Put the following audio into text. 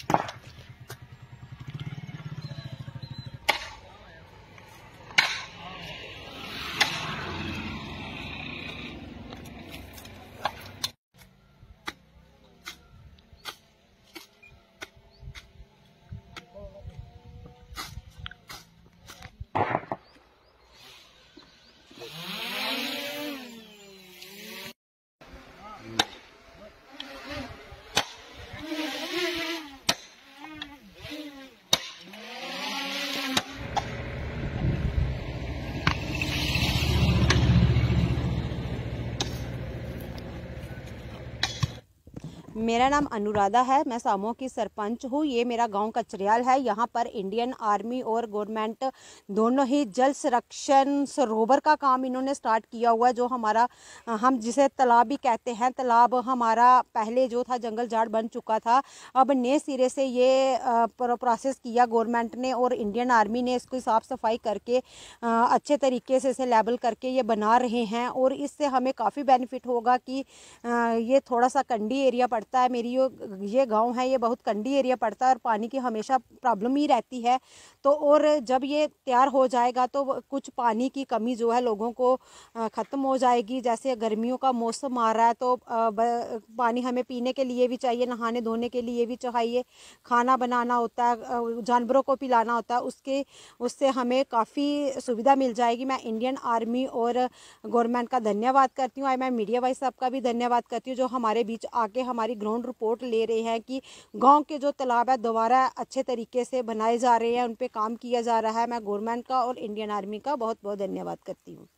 you मेरा नाम अनुराधा है, मैं सामो की सरपंच हूँ। ये मेरा गाँव कचरियाल है। यहाँ पर इंडियन आर्मी और गवर्नमेंट दोनों ही जल संरक्षण सरोवर का काम इन्होंने स्टार्ट किया हुआ है, जो हमारा, हम जिसे तालाब भी कहते हैं। तालाब हमारा पहले जो था, जंगल झाड़ बन चुका था। अब नए सिरे से ये प्रोसेस किया गवर्नमेंट ने और इंडियन आर्मी ने इसको साफ़ सफ़ाई करके अच्छे तरीके से इसे लेबल करके ये बना रहे हैं। और इससे हमें काफ़ी बेनिफिट होगा कि ये थोड़ा सा कंडी एरिया पड़ता पड़ता है। मेरी ये गाँव है, ये बहुत कंडी एरिया पड़ता है और पानी की हमेशा प्रॉब्लम ही रहती है। तो और जब ये तैयार हो जाएगा तो कुछ पानी की कमी जो है लोगों को ख़त्म हो जाएगी। जैसे गर्मियों का मौसम आ रहा है तो पानी हमें पीने के लिए भी चाहिए, नहाने धोने के लिए भी चाहिए। खाना बनाना होता है जानवरों को पिलाना होता है, उसके, उससे हमें काफ़ी सुविधा मिल जाएगी। मैं इंडियन आर्मी और गवर्नमेंट का धन्यवाद करती हूँ। मैं मीडिया वाइज साहब का भी धन्यवाद करती हूँ जो हमारे बीच आके हमारी हमारी ग्राउंड रिपोर्ट ले रहे हैं कि गाँव के जो तालाब है, दोबारा अच्छे तरीके से बनाए जा रहे हैं, उन पर काम किया जा रहा है। मैं गवर्नमेंट का और इंडियन आर्मी का बहुत बहुत धन्यवाद करती हूँ।